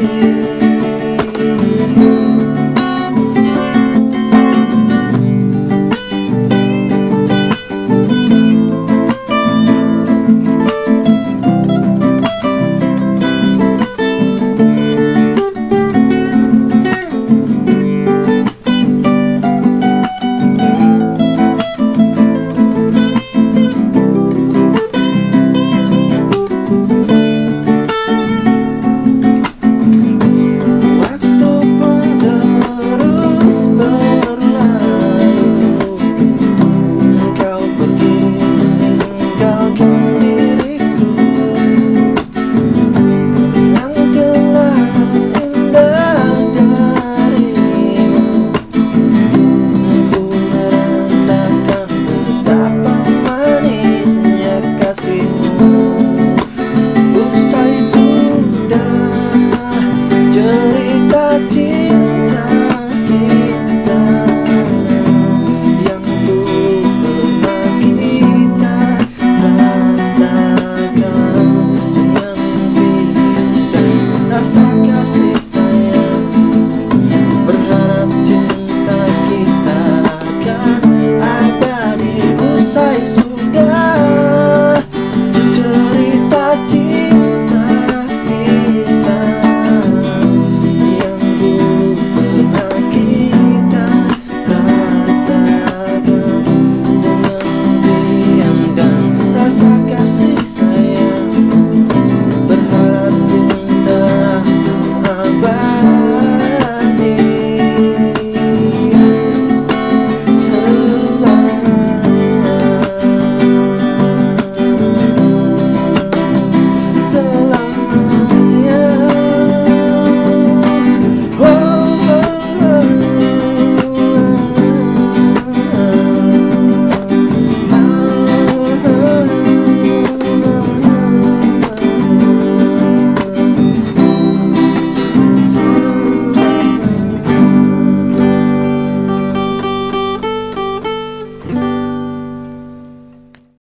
you.